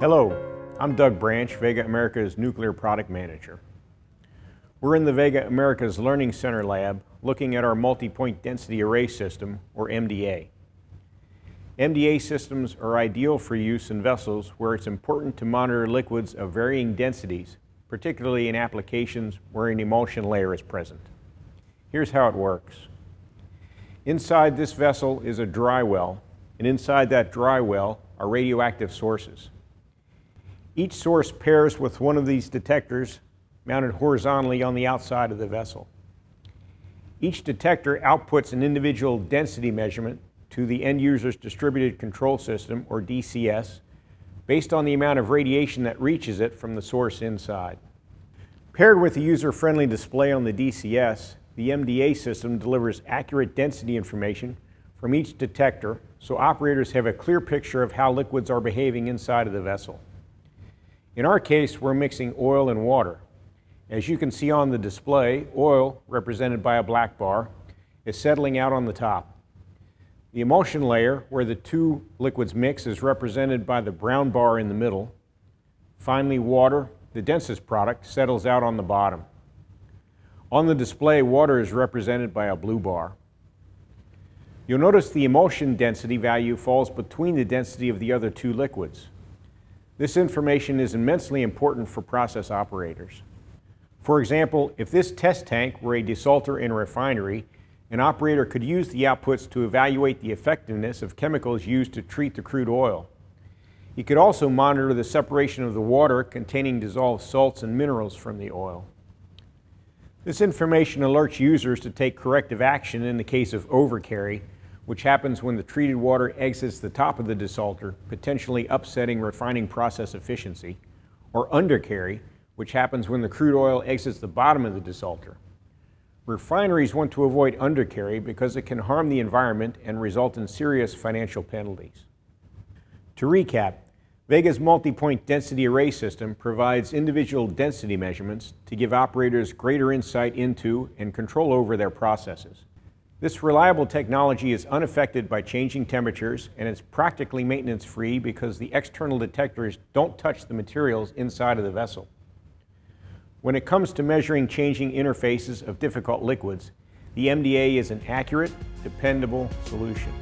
Hello, I'm Doug Branch, Vega America's Nuclear Product Manager. We're in the Vega America's Learning Center lab looking at our multi-point density array system, or MDA. MDA systems are ideal for use in vessels where it's important to monitor liquids of varying densities, particularly in applications where an emulsion layer is present. Here's how it works. Inside this vessel is a dry well, and inside that dry well are radioactive sources. Each source pairs with one of these detectors mounted horizontally on the outside of the vessel. Each detector outputs an individual density measurement to the end user's distributed control system, or DCS, based on the amount of radiation that reaches it from the source inside. Paired with a user-friendly display on the DCS, the MDA system delivers accurate density information from each detector so operators have a clear picture of how liquids are behaving inside of the vessel. In our case, we're mixing oil and water. As you can see on the display, oil, represented by a black bar, is settling out on the top. The emulsion layer, where the two liquids mix, is represented by the brown bar in the middle. Finally, water, the densest product, settles out on the bottom. On the display, water is represented by a blue bar. You'll notice the emulsion density value falls between the density of the other two liquids. This information is immensely important for process operators. For example, if this test tank were a desalter in a refinery, an operator could use the outputs to evaluate the effectiveness of chemicals used to treat the crude oil. He could also monitor the separation of the water containing dissolved salts and minerals from the oil. This information alerts users to take corrective action in the case of overcarry which happens when the treated water exits the top of the desalter, potentially upsetting refining process efficiency, or undercarry, which happens when the crude oil exits the bottom of the desalter. Refineries want to avoid undercarry because it can harm the environment and result in serious financial penalties. To recap, Vega's multi-point density array system provides individual density measurements to give operators greater insight into and control over their processes. This reliable technology is unaffected by changing temperatures and it's practically maintenance free because the external detectors don't touch the materials inside of the vessel. When it comes to measuring changing interfaces of difficult liquids, the MDA is an accurate, dependable solution.